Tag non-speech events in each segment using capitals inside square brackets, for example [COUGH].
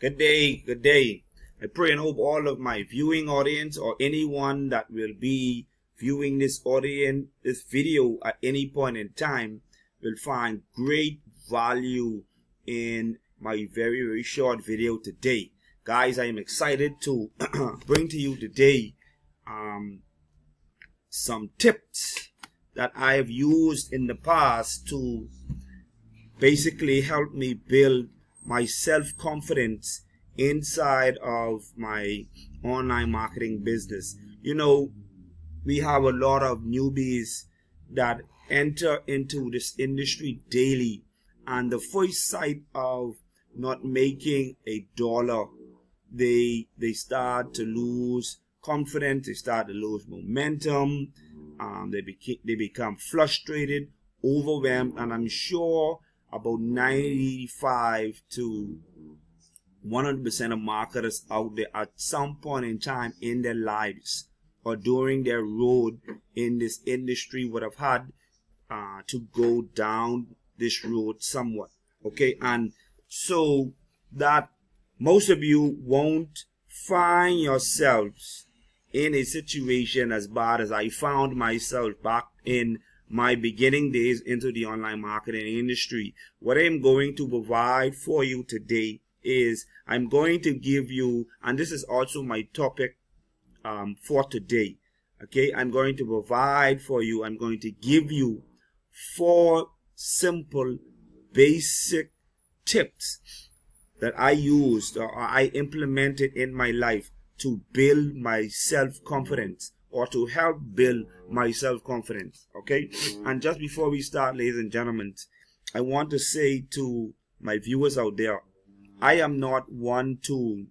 Good day, good day. I pray and hope all of my viewing audience or anyone that will be viewing this audience, this video at any point in time will find great value in my very, very short video today. Guys, I am excited to [CLEARS THROAT] bring to you today um, some tips that I have used in the past to basically help me build my self-confidence inside of my online marketing business. You know, we have a lot of newbies that enter into this industry daily and the first sight of not making a dollar they they start to lose confidence they start to lose momentum um, they, beca- they become frustrated overwhelmed and i'm sure about 95 to 100% of marketers out there at some point in time in their lives or during their road in this industry would have had uh, to go down this road somewhat. Okay, and so that most of you won't find yourselves in a situation as bad as I found myself back in my beginning days into the online marketing industry. What I'm going to provide for you today is I'm going to give you, and this is also my topic um, for today. Okay, I'm going to provide for you, I'm going to give you four simple, basic tips that I used or I implemented in my life to build my self confidence or to help build my self confidence. Okay. And just before we start, ladies and gentlemen, I want to say to my viewers out there, I am not one to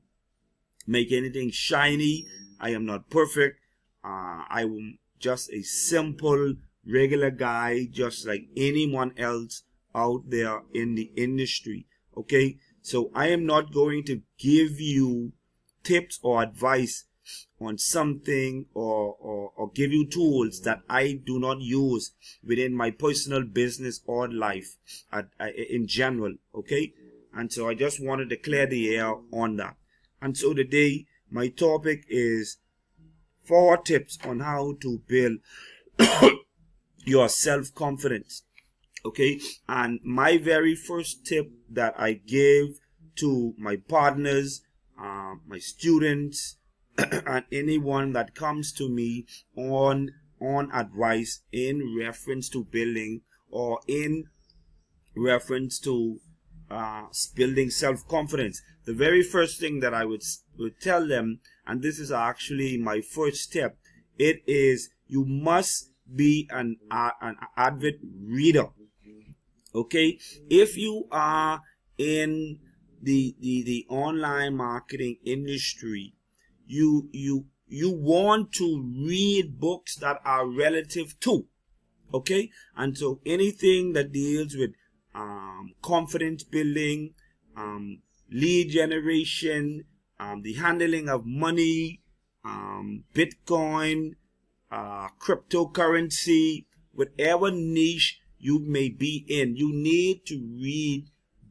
make anything shiny. I am not perfect. Uh, I am just a simple, regular guy, just like anyone else out there in the industry. Okay. So I am not going to give you tips or advice on something or, or, or give you tools that I do not use within my personal business or life at, uh, in general. Okay. And so I just wanted to clear the air on that. And so today my topic is four tips on how to build [COUGHS] your self-confidence. Okay. And my very first tip that I give to my partners, uh, my students, [COUGHS] and anyone that comes to me on on advice in reference to building or in reference to uh, building self-confidence. The very first thing that I would would tell them, and this is actually my first step, it is you must be an uh, an avid reader. Okay, if you are in the the the online marketing industry you you you want to read books that are relative to okay? And so anything that deals with um, confidence building um, lead generation um, the handling of money um, bitcoin uh, cryptocurrency whatever niche you may be in you need to read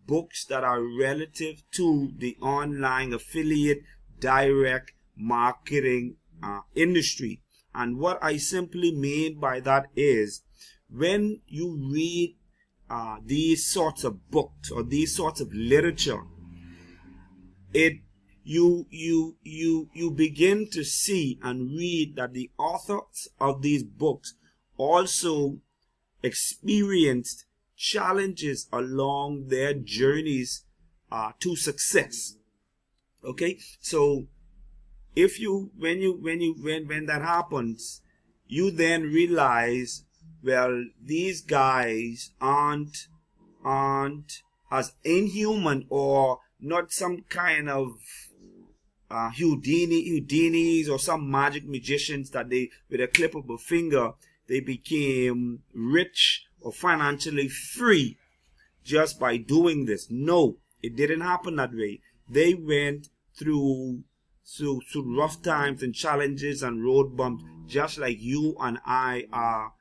books that are relative to the online affiliate direct marketing uh, industry. And what I simply mean by that is when you read uh, these sorts of books or these sorts of literature, it you you you you begin to see and read that the authors of these books also experienced challenges along their journeys uh, to success. Okay, so if you when you when you when when that happens you then realize well these guys aren't aren't as inhuman or not some kind of uh, Houdini, Houdinis or some magic magicians that they, with a clip of a finger, they became rich or financially free just by doing this. No, it didn't happen that way. They went through through, through rough times and challenges and road bumps, just like you and I are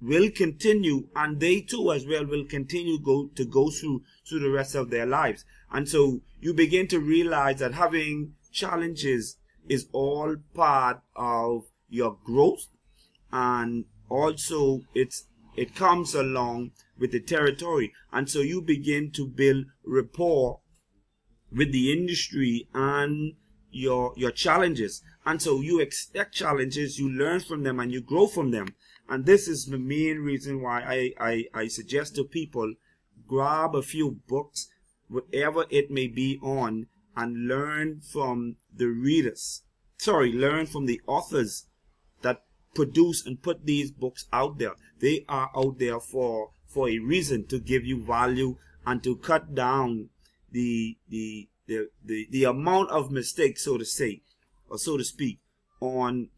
will continue and they too as well will continue go to go through through the rest of their lives. And so you begin to realize that having challenges is all part of your growth and also it's it comes along with the territory. And so you begin to build rapport with the industry and your your challenges and so you expect challenges you learn from them and you grow from them and this is the main reason why I, I, I suggest to people grab a few books, whatever it may be on, and learn from the readers. Sorry, learn from the authors that produce and put these books out there. They are out there for for a reason to give you value and to cut down the the the the, the amount of mistakes, so to say, or so to speak, on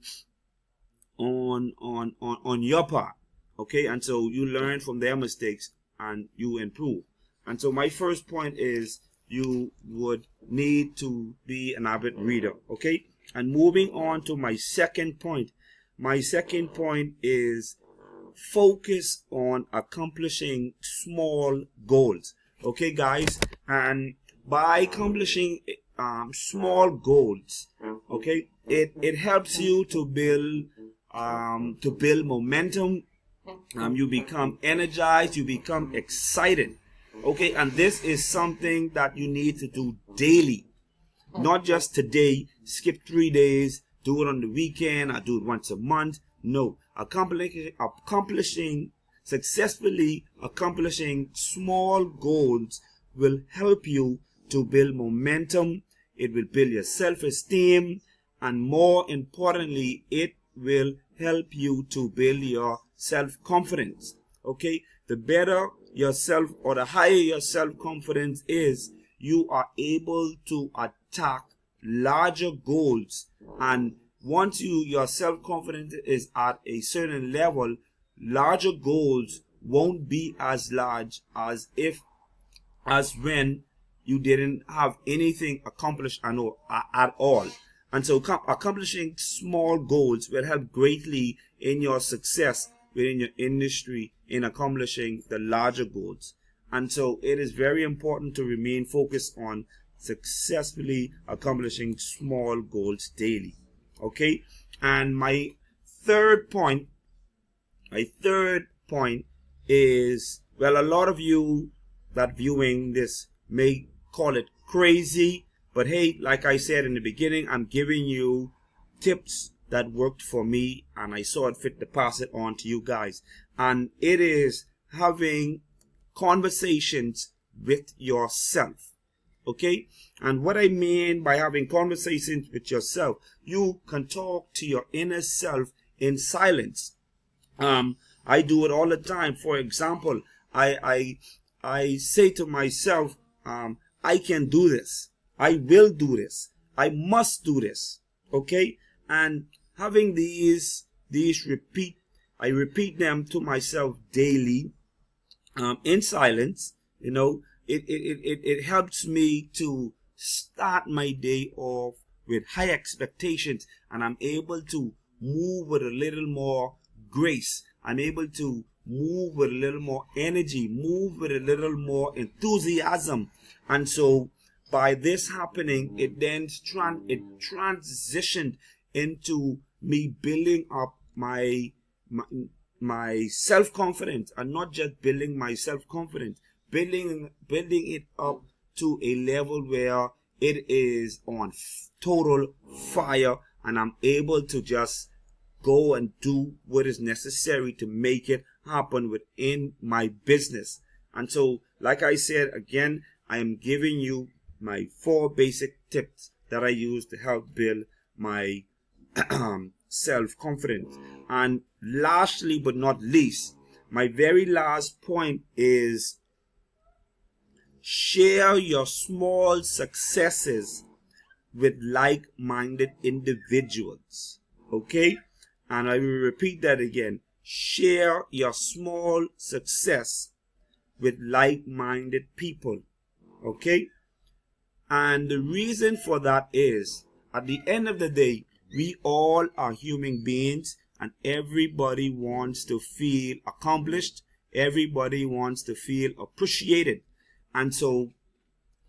on on on on your part okay? And so you learn from their mistakes and you improve. And so my first point is you would need to be an avid reader okay? And moving on to my second point my second point is focus on accomplishing small goals okay guys? And by accomplishing um, small goals okay it it helps you to build um, to build momentum. Um, you become energized, you become excited. Okay, and this is something that you need to do daily, not just today, skip three days, do it on the weekend, I do it once a month. No, accomplishing, accomplishing successfully accomplishing small goals will help you to build momentum. It will build your self-esteem. And more importantly, it will help you to build your self-confidence. Okay, the better your self or the higher your self-confidence is, you are able to attack larger goals. And once you your self-confidence is at a certain level, larger goals won't be as large as if as when you didn't have anything accomplished at all. And so accomplishing small goals will help greatly in your success within your industry in accomplishing the larger goals. And so it is very important to remain focused on successfully accomplishing small goals daily. Okay. And my third point, my third point is, well, a lot of you that viewing this may call it crazy but hey, like I said in the beginning, I'm giving you tips that worked for me and I saw it fit to pass it on to you guys. And it is having conversations with yourself. Okay? And what I mean by having conversations with yourself, you can talk to your inner self in silence. Um, I do it all the time. For example, I I I say to myself, um, I can do this. I will do this. I must do this. Okay? And having these, these repeat, I repeat them to myself daily, um, in silence, you know, it, it, it, it helps me to start my day off with high expectations and I'm able to move with a little more grace. I'm able to move with a little more energy, move with a little more enthusiasm. And so by this happening, it then tran it transitioned into me building up my my, my self confidence, and not just building my self confidence, building building it up to a level where it is on total fire, and I'm able to just go and do what is necessary to make it happen within my business. And so, like I said again, I am giving you my four basic tips that I use to help build my [CLEARS THROAT] self-confidence. And lastly but not least, my very last point is share your small successes with like-minded individuals. Okay? And I will repeat that again. Share your small success with like-minded people. Okay? And the reason for that is, at the end of the day, we all are human beings. and everybody wants to feel accomplished. Everybody wants to feel appreciated. And so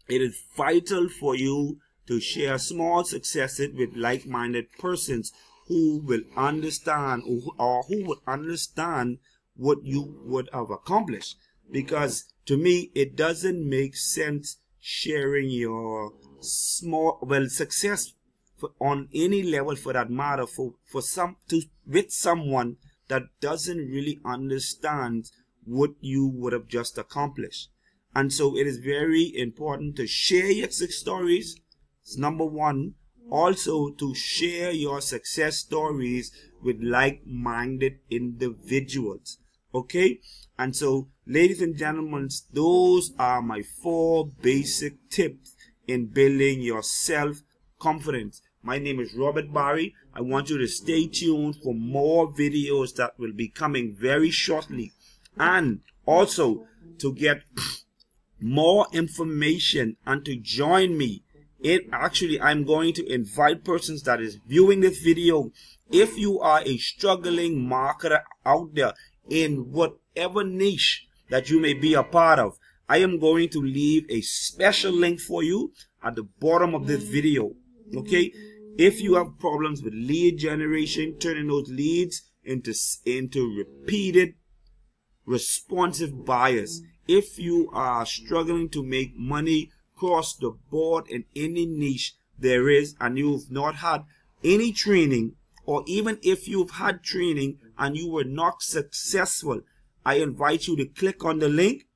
it is vital for you to share small successes with like-minded persons who will understand or who would understand what you would have accomplished. Because to me, it doesn't make sense sharing your small, well, success for, on any level for that matter for, for some, to, with someone that doesn't really understand what you would have just accomplished. And so it is very important to share your success stories. It's number one. Also to share your success stories with like-minded individuals. Okay? And so, ladies and gentlemen, those are my four basic tips in building your self-confidence. My name is Robert Barry. I want you to stay tuned for more videos that will be coming very shortly. And also to get [SNIFFS] more information and to join me it actually i'm going to invite persons that is viewing this video. If you are a struggling marketer out there in whatever niche that you may be a part of i am going to leave a special link for you at the bottom of this video okay? If you have problems with lead generation turning those leads into into repeated responsive buyers. If you are struggling to make money across the board in any niche there is and you've not had any training or even if you've had training and you were not successful I invite you to click on the link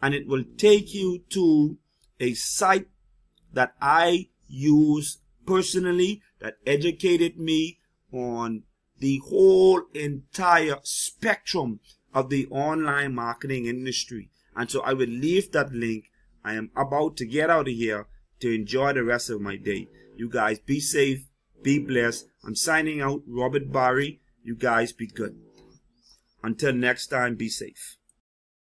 and it will take you to a site that I use personally that educated me on the whole entire spectrum of the online marketing industry. And so I will leave that link. I am about to get out of here to enjoy the rest of my day. You guys be safe, be blessed. I'm signing out, Robert Barry. You guys be good. Until next time, be safe.